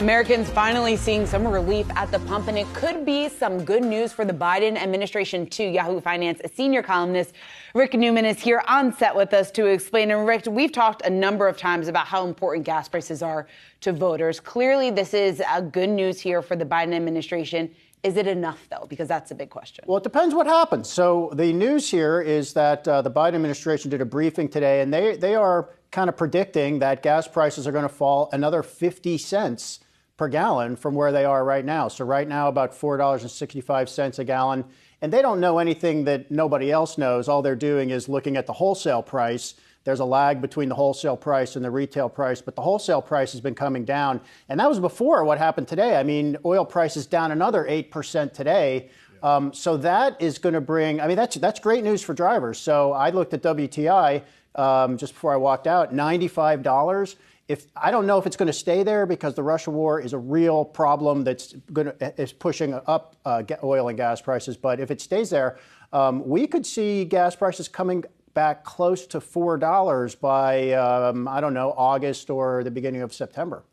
Americans finally seeing some relief at the pump, and it could be some good news for the Biden administration, too. Yahoo Finance a senior columnist Rick Newman is here on set with us to explain. And Rick, we've talked a number of times about how important gas prices are to voters. Clearly, this is a good news here for the Biden administration. Is it enough, though? Because that's a big question. Well, it depends what happens. So the news here is that uh, the Biden administration did a briefing today, and they, they are kind of predicting that gas prices are going to fall another 50 cents per gallon from where they are right now. So right now, about $4.65 a gallon. And they don't know anything that nobody else knows. All they're doing is looking at the wholesale price. There's a lag between the wholesale price and the retail price, but the wholesale price has been coming down. And that was before what happened today. I mean, oil prices down another 8% today. Um, so that is going to bring, I mean, that's, that's great news for drivers. So I looked at WTI um, just before I walked out, $95 if I don't know if it's going to stay there because the Russia war is a real problem that's going to is pushing up uh, oil and gas prices. But if it stays there, um, we could see gas prices coming back close to four dollars by um, I don't know August or the beginning of September.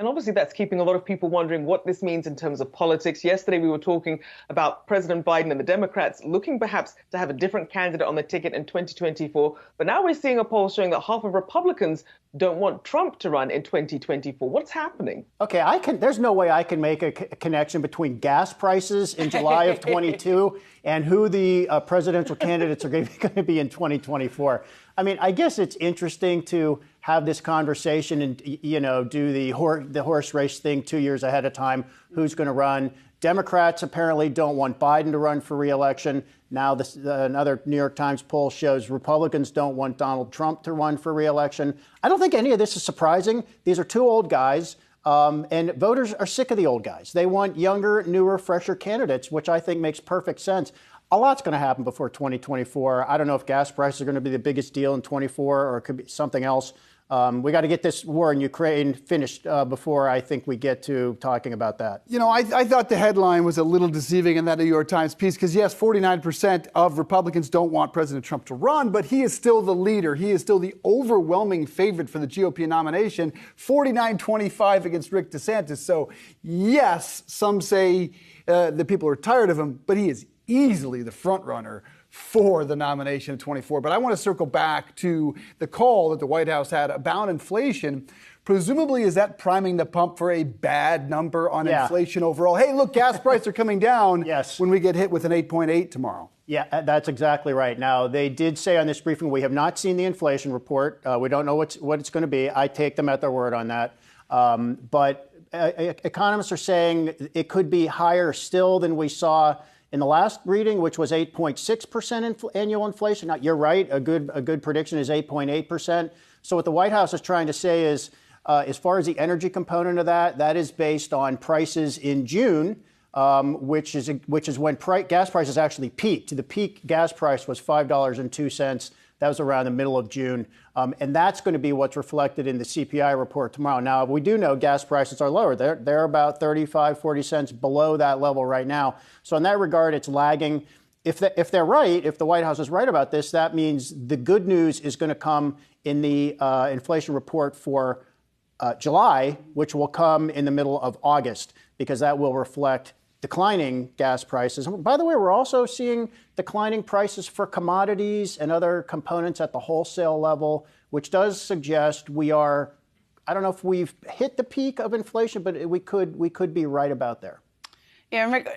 And obviously, that's keeping a lot of people wondering what this means in terms of politics. Yesterday, we were talking about President Biden and the Democrats looking perhaps to have a different candidate on the ticket in 2024. But now we're seeing a poll showing that half of Republicans don't want Trump to run in 2024. What's happening? Okay, I can. There's no way I can make a connection between gas prices in July of 22 and who the uh, presidential candidates are going to be in 2024. I mean, I guess it's interesting to have this conversation and you know do the horse the horse race thing two years ahead of time. Who's going to run? Democrats apparently don't want Biden to run for reelection. Now, this, uh, another New York Times poll shows Republicans don't want Donald Trump to run for reelection. I don't think any of this is surprising. These are two old guys. Um, and voters are sick of the old guys. They want younger, newer, fresher candidates, which I think makes perfect sense a lot's going to happen before 2024. I don't know if gas prices are going to be the biggest deal in 24 or it could be something else. Um, we got to get this war in Ukraine finished uh, before I think we get to talking about that. You know, I, I thought the headline was a little deceiving in that New York Times piece because, yes, 49% of Republicans don't want President Trump to run, but he is still the leader. He is still the overwhelming favorite for the GOP nomination 49 25 against Rick DeSantis. So, yes, some say uh, that people are tired of him, but he is easily the front runner for the nomination of 24. But I want to circle back to the call that the White House had about inflation. Presumably, is that priming the pump for a bad number on yeah. inflation overall? Hey, look, gas prices are coming down yes. when we get hit with an 8.8 tomorrow. Yeah, uh, that's exactly right. Now, they did say on this briefing, we have not seen the inflation report. Uh, we don't know what's, what it's going to be. I take them at their word on that. Um, but uh, economists are saying it could be higher still than we saw in the last reading, which was 8.6% infl- annual inflation, now you're right, a good, a good prediction is 8.8%. So what the White House is trying to say is, uh, as far as the energy component of that, that is based on prices in June, um, which is which is when pri- gas prices actually peaked. The peak gas price was five dollars and two cents. That was around the middle of June. Um, and that's going to be what's reflected in the CPI report tomorrow. Now, we do know gas prices are lower. They're, they're about 35, 40 cents below that level right now. So, in that regard, it's lagging. If, the, if they're right, if the White House is right about this, that means the good news is going to come in the uh, inflation report for uh, July, which will come in the middle of August, because that will reflect declining gas prices. By the way, we're also seeing declining prices for commodities and other components at the wholesale level, which does suggest we are I don't know if we've hit the peak of inflation, but we could we could be right about there. Yeah, Rick,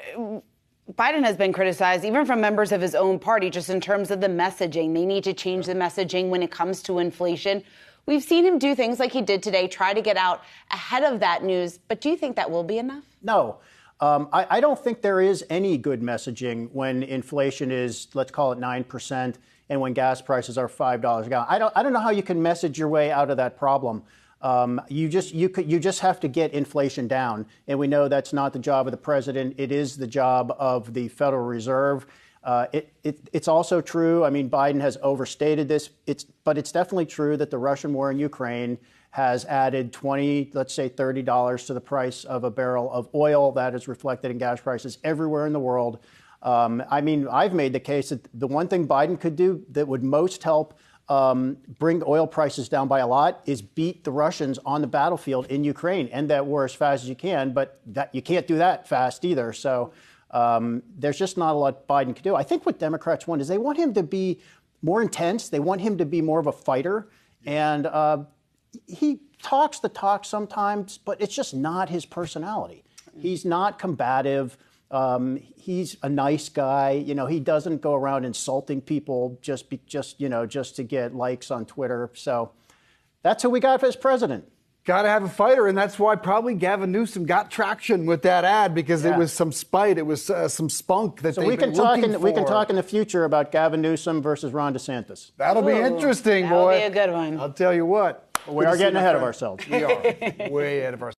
Biden has been criticized even from members of his own party just in terms of the messaging. They need to change the messaging when it comes to inflation. We've seen him do things like he did today, try to get out ahead of that news, but do you think that will be enough? No. Um, I, I, don't think there is any good messaging when inflation is, let's call it 9%, and when gas prices are $5 a gallon. I don't, I don't know how you can message your way out of that problem. Um, you just you could, you just have to get inflation down, and we know that's not the job of the president. It is the job of the Federal Reserve. Uh, it, it, it's also true. I mean, Biden has overstated this. It's but it's definitely true that the Russian war in Ukraine has added 20, let's say $30 to the price of a barrel of oil. That is reflected in gas prices everywhere in the world. Um, I mean, I've made the case that the one thing Biden could do that would most help um, bring oil prices down by a lot is beat the Russians on the battlefield in Ukraine. End that war as fast as you can, but that, you can't do that fast either. So um, there's just not a lot Biden can do. I think what Democrats want is they want him to be more intense. They want him to be more of a fighter. And uh, he talks the talk sometimes, but it's just not his personality. He's not combative. Um, he's a nice guy. You know, he doesn't go around insulting people just be, just you know just to get likes on Twitter. So that's who we got as president. Got to have a fighter, and that's why probably Gavin Newsom got traction with that ad because yeah. it was some spite, it was uh, some spunk that. So we can talk in for. we can talk in the future about Gavin Newsom versus Ron DeSantis. That'll Ooh, be interesting, that'll boy. That'll be a good one. I'll tell you what. We are getting ahead of ourselves. We are way ahead of ourselves.